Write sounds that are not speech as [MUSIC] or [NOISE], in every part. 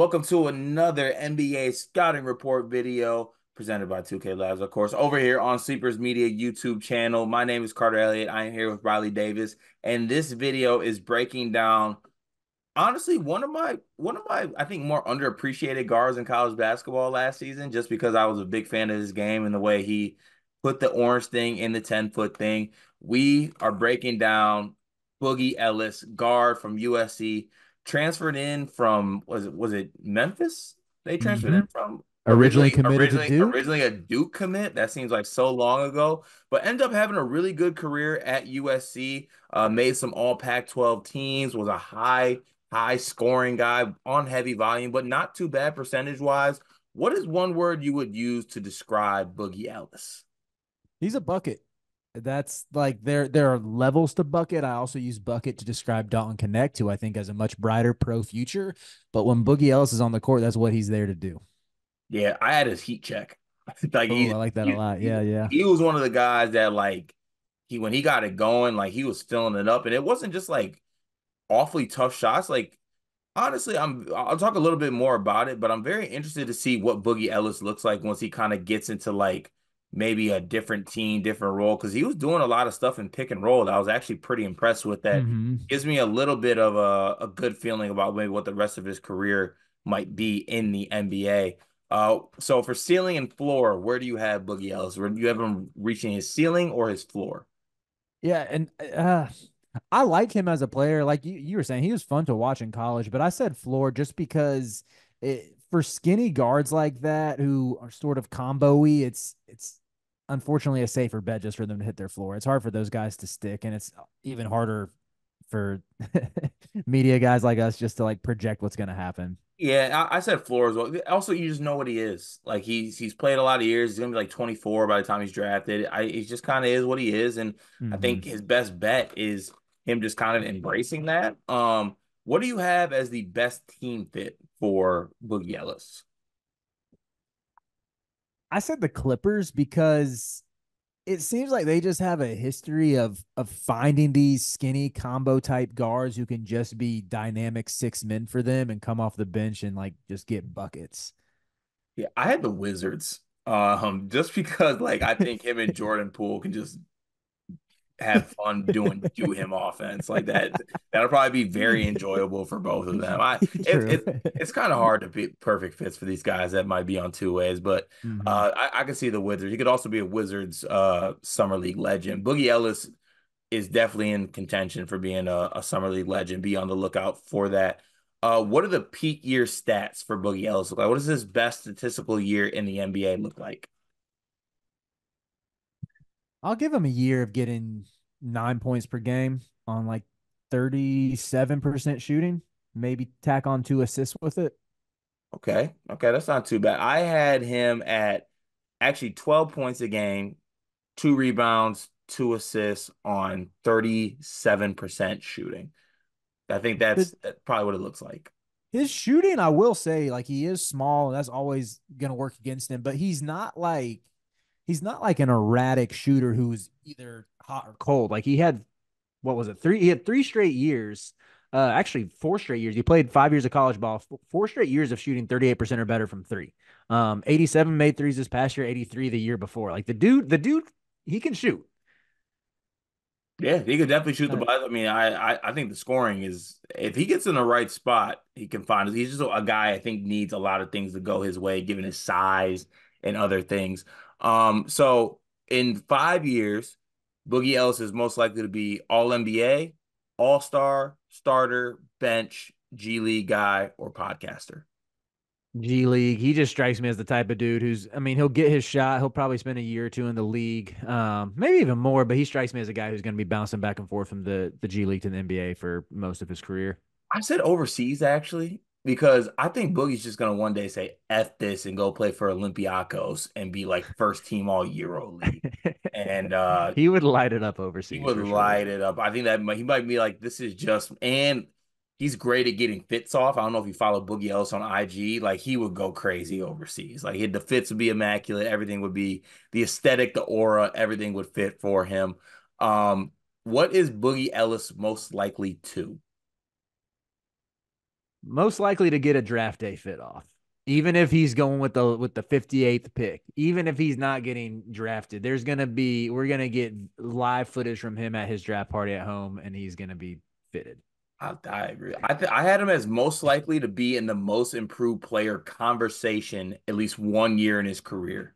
Welcome to another NBA scouting report video presented by 2K Labs, of course, over here on Sleepers Media YouTube channel. My name is Carter Elliott. I am here with Riley Davis, and this video is breaking down honestly one of my one of my I think more underappreciated guards in college basketball last season, just because I was a big fan of his game and the way he put the orange thing in the 10 foot thing. We are breaking down Boogie Ellis, guard from USC transferred in from was it was it Memphis? They transferred mm-hmm. in from originally, originally committed originally, to Duke. Originally a Duke commit. That seems like so long ago, but ended up having a really good career at USC. Uh, made some All Pac-12 teams. Was a high high scoring guy on heavy volume, but not too bad percentage wise. What is one word you would use to describe Boogie Ellis? He's a bucket. That's like there there are levels to bucket. I also use bucket to describe Dalton Knecht, who I think has a much brighter pro future. But when Boogie Ellis is on the court, that's what he's there to do. Yeah, I had his heat check. [LAUGHS] like Ooh, I like that he, a lot. Yeah, yeah. He was one of the guys that like he when he got it going, like he was filling it up, and it wasn't just like awfully tough shots. Like honestly, I'm I'll talk a little bit more about it, but I'm very interested to see what Boogie Ellis looks like once he kind of gets into like maybe a different team, different role, because he was doing a lot of stuff in pick and roll. That I was actually pretty impressed with. That mm-hmm. gives me a little bit of a, a good feeling about maybe what the rest of his career might be in the NBA. Uh, so for ceiling and floor, where do you have Boogie Ellis? Where do you have him reaching his ceiling or his floor? Yeah, and uh, I like him as a player. Like you, you were saying, he was fun to watch in college, but I said floor just because it, for skinny guards like that who are sort of combo-y, it's it's unfortunately a safer bet just for them to hit their floor. It's hard for those guys to stick, and it's even harder for [LAUGHS] media guys like us just to like project what's going to happen. Yeah, I, I, said floor as well. Also, you just know what he is. Like he's he's played a lot of years. He's gonna be like 24 by the time he's drafted. I he just kind of is what he is, and mm-hmm. I think his best bet is him just kind of embracing that. Um, what do you have as the best team fit for Boogie Ellis? I said the Clippers because it seems like they just have a history of of finding these skinny combo type guards who can just be dynamic six men for them and come off the bench and like just get buckets. Yeah, I had the Wizards. Um, just because like I think him and [LAUGHS] Jordan Poole can just have fun doing do him offense like that. That'll probably be very enjoyable for both of them. I [LAUGHS] it, it, it's kind of hard to be perfect fits for these guys that might be on two ways, but mm-hmm. uh, I, I can see the Wizards. He could also be a Wizards uh, summer league legend. Boogie Ellis is definitely in contention for being a, a summer league legend. Be on the lookout for that. Uh, what are the peak year stats for Boogie Ellis look like? What does his best statistical year in the NBA look like? I'll give him a year of getting nine points per game on like 37% shooting. Maybe tack on two assists with it. Okay. Okay. That's not too bad. I had him at actually 12 points a game, two rebounds, two assists on 37% shooting. I think that's, that's probably what it looks like. His shooting, I will say, like he is small, and that's always gonna work against him, but he's not like he's not like an erratic shooter who's either hot or cold. Like he had what was it? Three he had three straight years. Uh actually four straight years. He played 5 years of college ball. Four straight years of shooting 38% or better from 3. Um 87 made threes this past year, 83 the year before. Like the dude the dude he can shoot. Yeah, he could definitely shoot the ball. I mean, I, I, I think the scoring is if he gets in the right spot, he can find it. He's just a guy I think needs a lot of things to go his way, given his size and other things. Um, so in five years, Boogie Ellis is most likely to be All NBA, All Star, starter, bench, G League guy, or podcaster. G League. He just strikes me as the type of dude who's, I mean, he'll get his shot. He'll probably spend a year or two in the league, um, maybe even more. But he strikes me as a guy who's going to be bouncing back and forth from the the G League to the NBA for most of his career. I said overseas actually because I think Boogie's just gonna one day say "f this" and go play for Olympiacos and be like first team All Euro League, and [LAUGHS] uh, he would light it up overseas. He would light it up. I think that he might be like, "This is just," and he's great at getting fits off. I don't know if you follow Boogie Ellis on IG. Like he would go crazy overseas. Like the fits would be immaculate. Everything would be the aesthetic, the aura, everything would fit for him. Um, what is Boogie Ellis most likely to? Most likely to get a draft day fit off. Even if he's going with the with the 58th pick, even if he's not getting drafted, there's gonna be we're gonna get live footage from him at his draft party at home, and he's gonna be fitted. I, I agree. I th- I had him as most likely to be in the most improved player conversation at least one year in his career.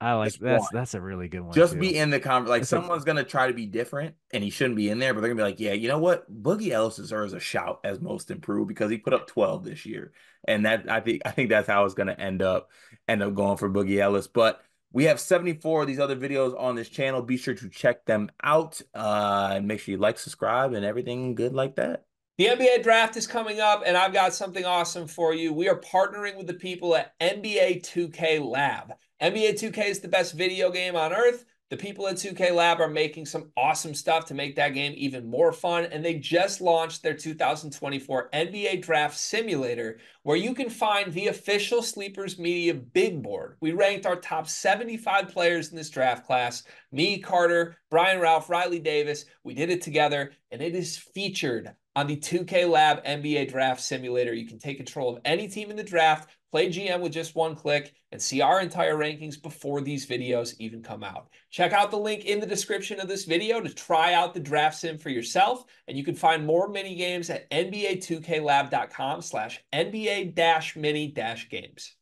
I like Just that's one. that's a really good one. Just too. be in the conversation. Like that's someone's a- gonna try to be different, and he shouldn't be in there. But they're gonna be like, yeah, you know what? Boogie Ellis deserves a shout as most improved because he put up twelve this year, and that I think I think that's how it's gonna end up end up going for Boogie Ellis. But we have 74 of these other videos on this channel. Be sure to check them out uh, and make sure you like, subscribe, and everything good like that. The NBA draft is coming up, and I've got something awesome for you. We are partnering with the people at NBA 2K Lab. NBA 2K is the best video game on earth. The people at 2K Lab are making some awesome stuff to make that game even more fun. And they just launched their 2024 NBA Draft Simulator, where you can find the official Sleepers Media big board. We ranked our top 75 players in this draft class me, Carter, Brian Ralph, Riley Davis. We did it together, and it is featured on the 2K Lab NBA Draft Simulator. You can take control of any team in the draft play GM with just one click, and see our entire rankings before these videos even come out. Check out the link in the description of this video to try out the draft sim for yourself, and you can find more mini games at nba2klab.com slash nba-mini-games.